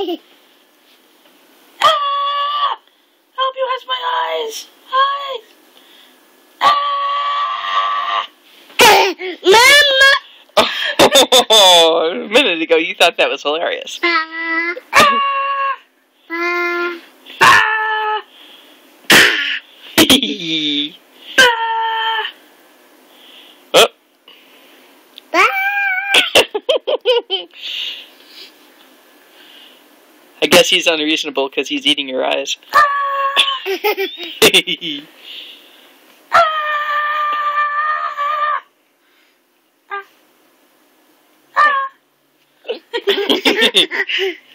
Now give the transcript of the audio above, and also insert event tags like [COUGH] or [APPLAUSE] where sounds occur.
ah! Help you has my eyes! Eyes! Ah! Mama! Oh, [LAUGHS] a minute ago you thought that was hilarious. Ah. Ah. Ah. [LAUGHS] Oh. Ah! Ah! Ah! Ah! I guess he's unreasonable because he's eating your eyes. [LAUGHS] [LAUGHS] [LAUGHS]